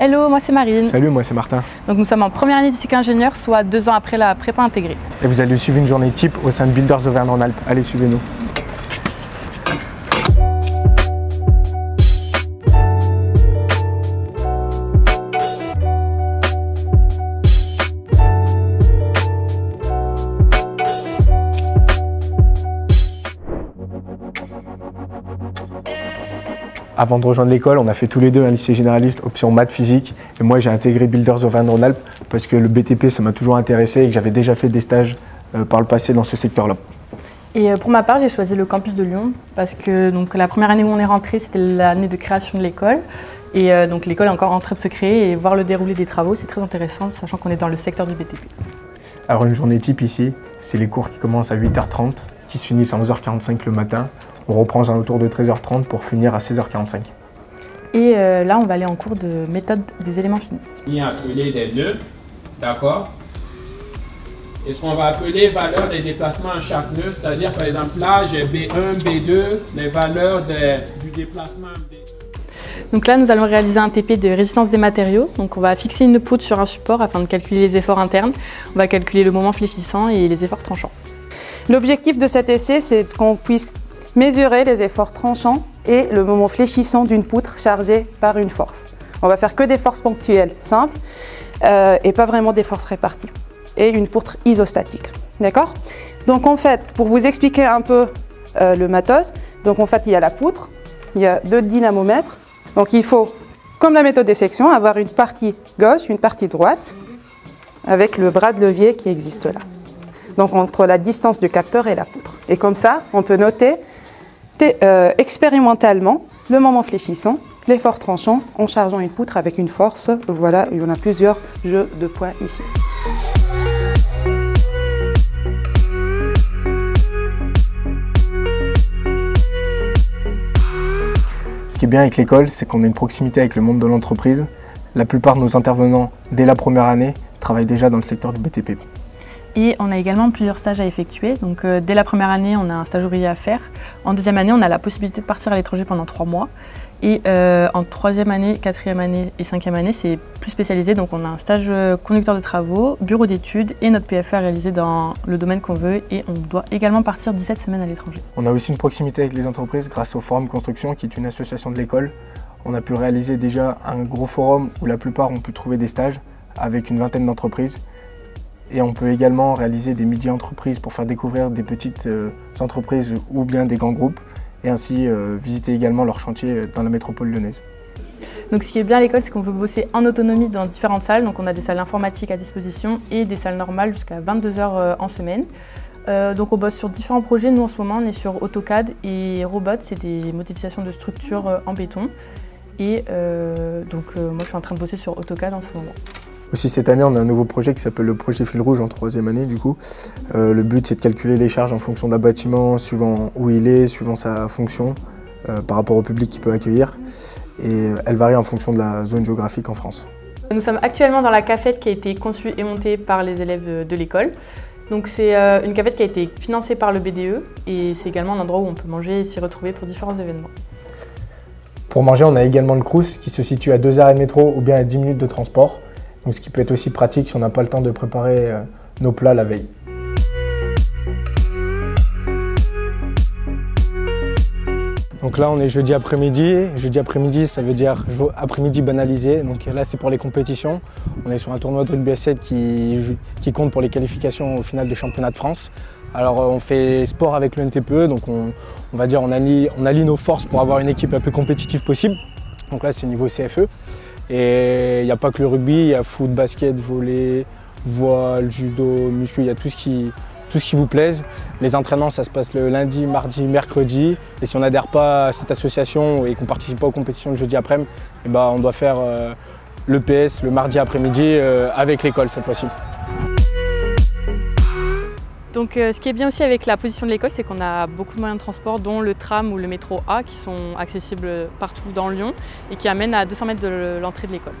Hello, moi c'est Marine. Salut, moi c'est Martin. Donc nous sommes en première année du cycle ingénieur, soit deux ans après la prépa intégrée. Et vous allez suivre une journée type au sein de Builders Auvergne-Rhône-Alpes. Allez, suivez-nous. Avant de rejoindre l'école, on a fait tous les deux un lycée généraliste option maths physique. Et moi, j'ai intégré Builders Auvergne-Rhône-Alpes parce que le BTP, ça m'a toujours intéressé et que j'avais déjà fait des stages euh, par le passé dans ce secteur-là. Et euh, pour ma part, j'ai choisi le campus de Lyon parce que donc, la première année où on est rentré, c'était l'année de création de l'école. Et euh, donc l'école est encore en train de se créer et voir le déroulé des travaux, c'est très intéressant, sachant qu'on est dans le secteur du BTP. Alors une journée type ici, c'est les cours qui commencent à 8h30, qui se finissent à 11h45 le matin. On reprend autour de 13h30 pour finir à 16h45. Et euh, là, on va aller en cours de méthode des éléments finis. Il appeler des nœuds, d'accord? Et ce qu'on va appeler valeurs des déplacements à chaque nœud, c'est-à-dire par exemple là, j'ai B1, B2, les valeurs du déplacement donc là, nous allons réaliser un TP de résistance des matériaux. Donc on va fixer une poutre sur un support afin de calculer les efforts internes. On va calculer le moment fléchissant et les efforts tranchants. L'objectif de cet essai, c'est qu'on puisse mesurer les efforts tranchants et le moment fléchissant d'une poutre chargée par une force. On va faire que des forces ponctuelles simples euh, et pas vraiment des forces réparties. Et une poutre isostatique. D'accord? Donc en fait, pour vous expliquer un peu euh, le matos, donc en fait il y a la poutre, il y a deux dynamomètres, donc il faut, comme la méthode des sections, avoir une partie gauche, une partie droite, avec le bras de levier qui existe là. Donc entre la distance du capteur et la poutre. Et comme ça, on peut noter euh, expérimentalement le moment fléchissant, l'effort tranchant en chargeant une poutre avec une force. Voilà, il y en a plusieurs jeux de poids ici. Ce qui est bien avec l'école, c'est qu'on a une proximité avec le monde de l'entreprise. La plupart de nos intervenants, dès la première année, travaillent déjà dans le secteur du BTP. Et on a également plusieurs stages à effectuer. Donc euh, dès la première année, on a un stage ouvrier à faire. En deuxième année, on a la possibilité de partir à l'étranger pendant trois mois. Et euh, en troisième année, quatrième année et cinquième année, c'est plus spécialisé. Donc on a un stage euh, conducteur de travaux, bureau d'études et notre PFA réalisé dans le domaine qu'on veut. Et on doit également partir 17 semaines à l'étranger. On a aussi une proximité avec les entreprises grâce au Forum Construction, qui est une association de l'école. On a pu réaliser déjà un gros forum où la plupart ont pu trouver des stages avec une vingtaine d'entreprises. Et on peut également réaliser des midi-entreprises pour faire découvrir des petites euh, entreprises ou bien des grands groupes et ainsi euh, visiter également leurs chantiers dans la métropole lyonnaise. Donc ce qui est bien à l'école, c'est qu'on peut bosser en autonomie dans différentes salles. Donc on a des salles informatiques à disposition et des salles normales jusqu'à 22 heures euh, en semaine. donc on bosse sur différents projets. Nous en ce moment, on est sur AutoCAD et Robot, c'est des modélisations de structures en béton. Et donc moi je suis en train de bosser sur AutoCAD en ce moment. Aussi cette année, on a un nouveau projet qui s'appelle le projet fil rouge en troisième année du coup. Euh, le but c'est de calculer les charges en fonction d'un bâtiment, suivant où il est, suivant sa fonction, euh, par rapport au public qu'il peut accueillir. Et elle varie en fonction de la zone géographique en France. Nous sommes actuellement dans la cafette qui a été conçue et montée par les élèves de l'école. Donc c'est euh, une cafette qui a été financée par le BDE et c'est également un endroit où on peut manger et s'y retrouver pour différents événements. Pour manger, on a également le Crous qui se situe à deux arrêts de métro ou bien à 10 minutes de transport ce qui peut être aussi pratique si on n'a pas le temps de préparer euh, nos plats la veille. Donc là, on est jeudi après-midi. Jeudi après-midi, ça veut dire après-midi banalisé. Donc là, c'est pour les compétitions. On est sur un tournoi de rugby 7 qui, compte pour les qualifications au final de championnat de France. Alors, euh, on fait sport avec le NTPE, donc on, va dire on allie, on allie nos forces pour avoir une équipe la plus compétitive possible. Donc là, c'est niveau CFE. Et il n'y a pas que le rugby, il y a foot, basket, volley, voile, judo, muscu, il y a tout ce qui, tout ce qui vous plaise. Les entraînements, ça se passe le lundi, mardi, mercredi. Et si on n'adhère pas à cette association et qu'on ne participe pas aux compétitions le jeudi après-midi, eh ben, on doit faire euh, le PS le mardi après-midi euh, avec l'école cette fois-ci. Donc euh, ce qui est bien aussi avec la position de l'école, c'est qu'on a beaucoup de moyens de transport, dont le tram ou le métro A, qui sont accessibles partout dans Lyon et qui amènent à 200 mètres de l'entrée de l'école.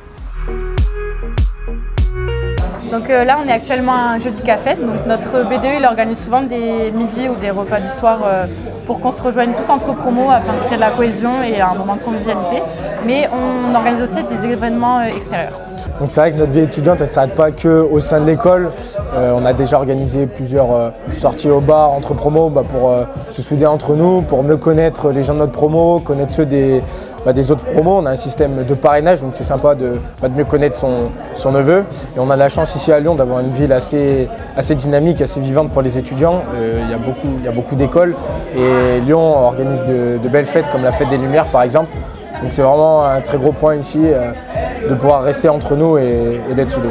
Donc euh, là, on est actuellement un jeudi café. Notre BDE, organise souvent des midis ou des repas du soir euh, pour qu'on se rejoigne tous entre promos afin de créer de la cohésion et un moment de convivialité. Mais on organise aussi des événements extérieurs. Donc c'est vrai que notre vie étudiante, elle ne s'arrête pas qu'au sein de l'école. Euh, on a déjà organisé plusieurs euh, sorties au bar entre promos bah, pour euh, se souder entre nous, pour mieux connaître les gens de notre promo, connaître ceux des, bah, autres promos. On a un système de parrainage, donc c'est sympa de, bah, mieux connaître son, neveu. Et on a la chance ici à Lyon d'avoir une ville assez, dynamique, assez vivante pour les étudiants. Il y a beaucoup, d'écoles et Lyon organise de belles fêtes comme la fête des Lumières par exemple. Donc c'est vraiment un très gros point ici de pouvoir rester entre nous et, et d'être soudés.